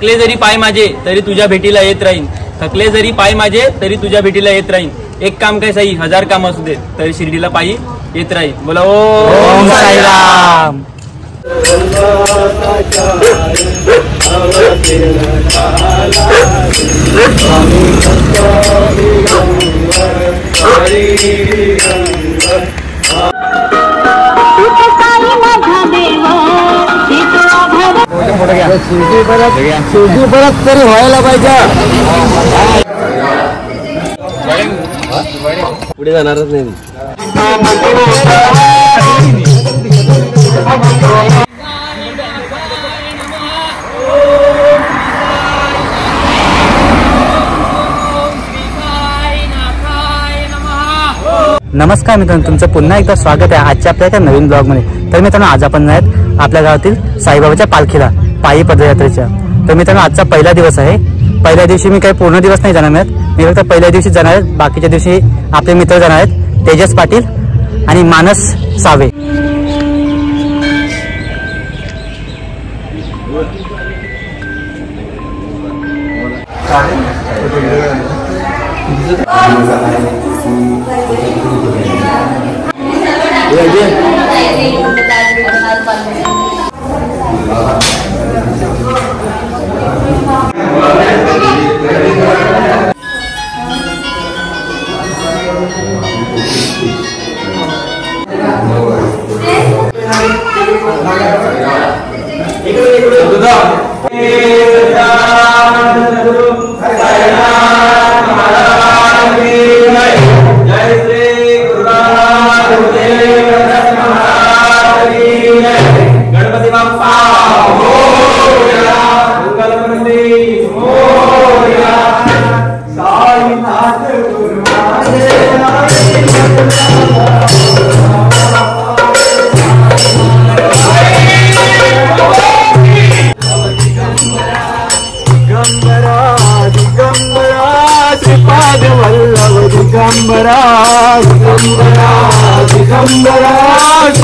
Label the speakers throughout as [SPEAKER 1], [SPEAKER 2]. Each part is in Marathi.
[SPEAKER 1] थकले जरी पाय माझे तरी तुझ्या भेटीला येत राहीन थकले जरी पाय माझे तरी तुझ्या भेटीला येत राहीन एक काम काय साई हजार काम असू दे तरी शिर्डीला पायी येत राहील बोला
[SPEAKER 2] ओम
[SPEAKER 1] ओ
[SPEAKER 2] साईराम
[SPEAKER 3] शेवटी परत तरी व्हायला पाहिजे. पुढे जाणारच नाही
[SPEAKER 2] नमस्कार मित्रांनो तुमचं पुन्हा एकदा स्वागत आहे आजच्या आपल्या एका नवीन ब्लॉगमध्ये. तर मित्रांनो आज आपण आहेत आपल्या गावातील साईबाबाच्या पालखीला. पायी पदयात्रेच्या. तर मित्रांनो आजचा पहिला दिवस आहे. पहिल्या दिवशी मी काही पूर्ण दिवस नाही जाणार आहेत मी फक्त पहिल्या दिवशी जाणार आहेत बाकीच्या दिवशी आपले मित्र जाणार आहेत. तेजस पाटील आणि मानस सावे.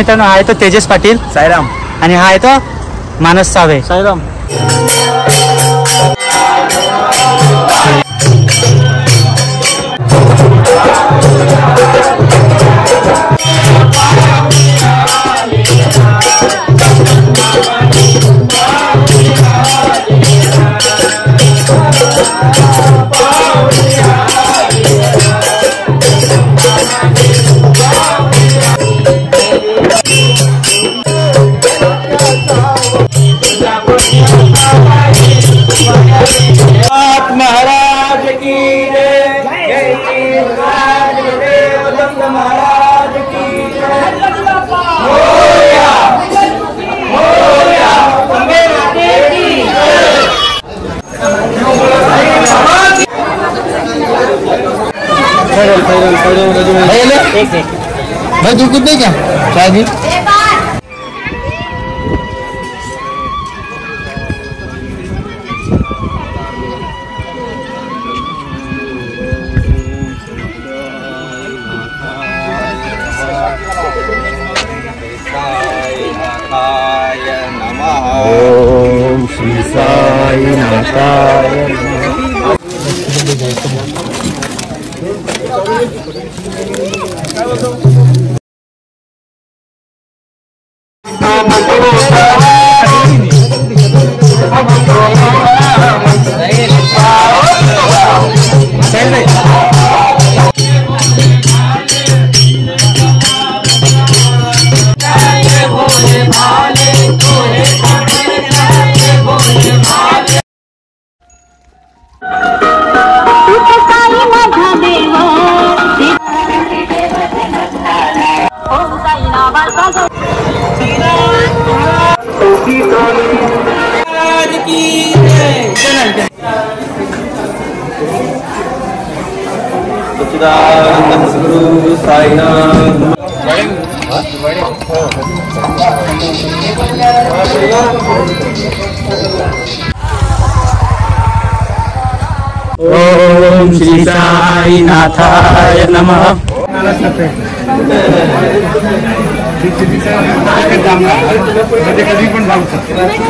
[SPEAKER 2] मित्रांनो हा आहे तो तेजस पाटील.
[SPEAKER 3] साईराम.
[SPEAKER 2] आणि हा आहे तो मानस सावे.
[SPEAKER 3] साईराम. भाई तू कुछ नहीं क्या चाय Guru Sainath. ओम श्री साई नाथाय नमः
[SPEAKER 4] कधी पण
[SPEAKER 3] भाऊ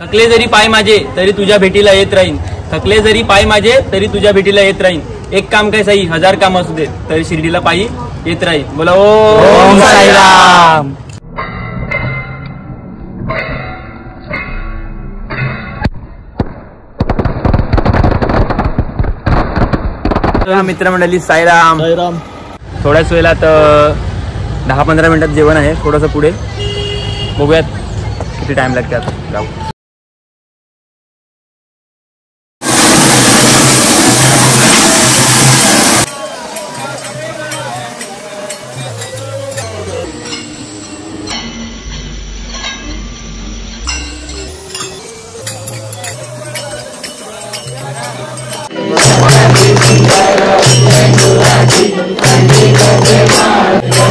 [SPEAKER 1] थकले जरी पाय माझे तरी तुझ्या भेटीला येत राहीन. थकले जरी पाय माझे तरी तुझ्या भेटीला येत राहीन. एक काम काय साई हजार काम असू दे तरी शिर्डीला पायी येत राहीन. बोला
[SPEAKER 3] ओम
[SPEAKER 1] ओ
[SPEAKER 3] साईराम.
[SPEAKER 1] मित्रमंडळी साईराम
[SPEAKER 4] साईराम
[SPEAKER 1] थोड्याच वेळात तर दहा पंधरा मिनिटात जेवण आहे. थोडंसं पुढे बघूयात किती टाइम लागते आता. जाऊ.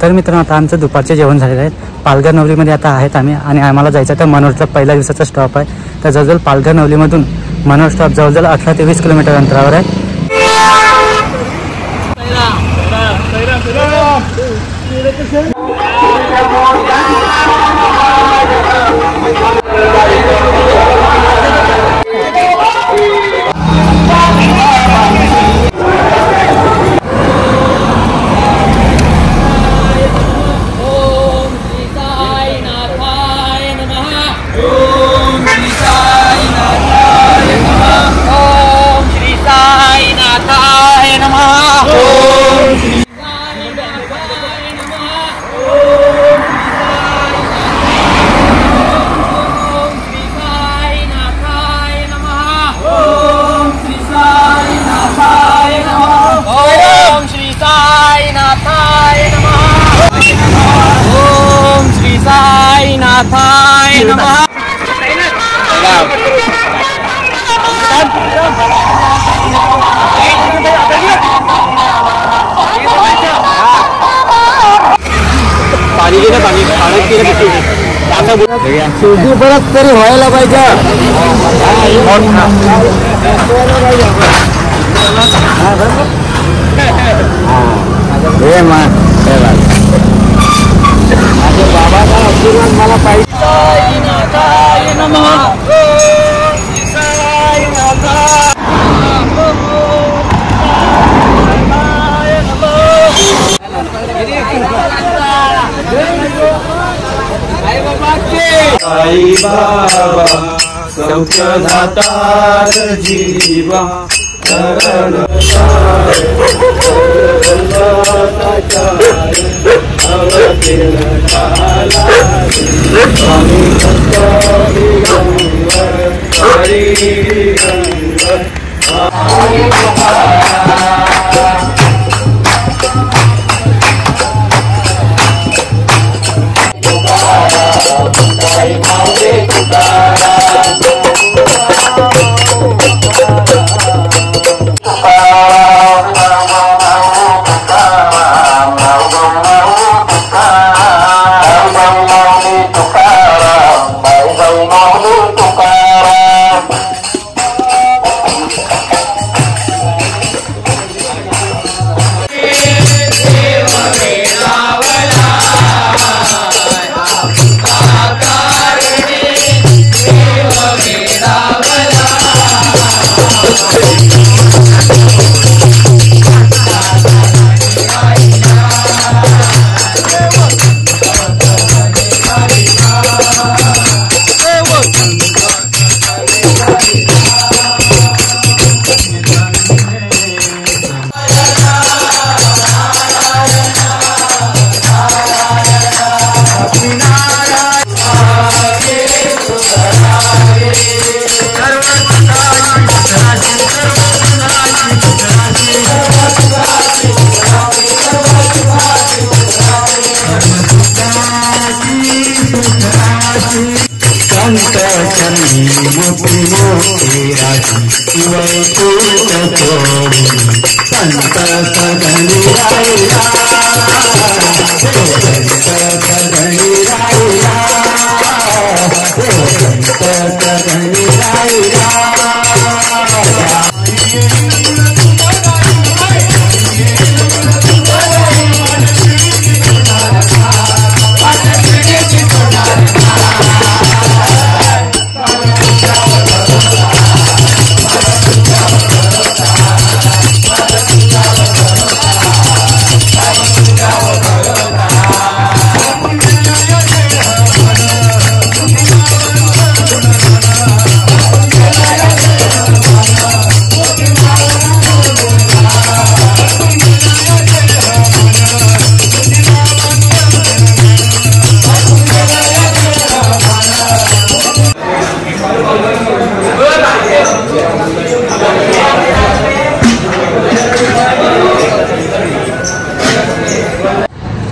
[SPEAKER 3] तर मित्रांनो आता आमचं दुपारचे जेवण झालेलं आहे. पालघर नवलीमध्ये आता आहेत आम्ही आणि आम्हाला जायचं तर मनोरचा पहिल्या दिवसाचा स्टॉप आहे. तर जवळजवळ पालघर नवलीमधून मनोर स्टॉप जवळजवळ अठरा ते वीस किलोमीटर अंतरावर आहे.
[SPEAKER 4] सूर्य परत तरी व्हायला पाहिजे माझ्या बाबाचा आशीर्वाद मला पाहिजे
[SPEAKER 5] साई बाबा सौख्यदाता जीवा शरण
[SPEAKER 4] स्वामी हरि పూలతో సంతపదని రాయిరా సంతపదని రాయి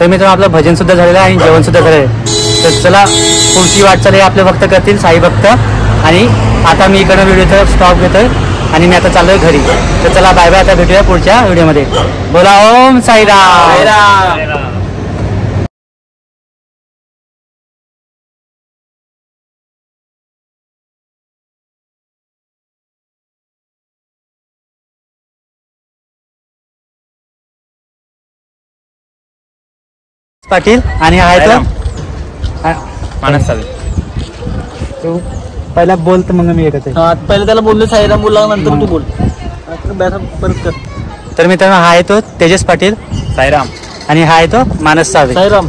[SPEAKER 2] तर मित्रांनो आपलं भजन सुद्धा झालेलं आहे आणि जेवण सुद्धा झालेलं आहे. तर चला पुढची वाटचाल हे आपले भक्त करतील साई भक्त. आणि आता मी इकडं व्हिडिओचा स्टॉप घेतोय आणि मी आता चाललोय घरी. तर चला बाय बाय आता भेटूया पुढच्या व्हिडिओमध्ये बोला ओम साईराम. पाटील आणि हा आहे. तो.
[SPEAKER 1] मानस चालेल
[SPEAKER 2] तू पहिला बोल तर मग मी एकच आहे
[SPEAKER 6] पहिले त्याला बोललो साईराम बोलला नंतर तू बोल. परत कर.
[SPEAKER 2] तर मित्रांनो हा आहे तो तेजस पाटील
[SPEAKER 1] साईराम
[SPEAKER 2] आणि हा आहे तो मानस सावे.
[SPEAKER 6] साईराम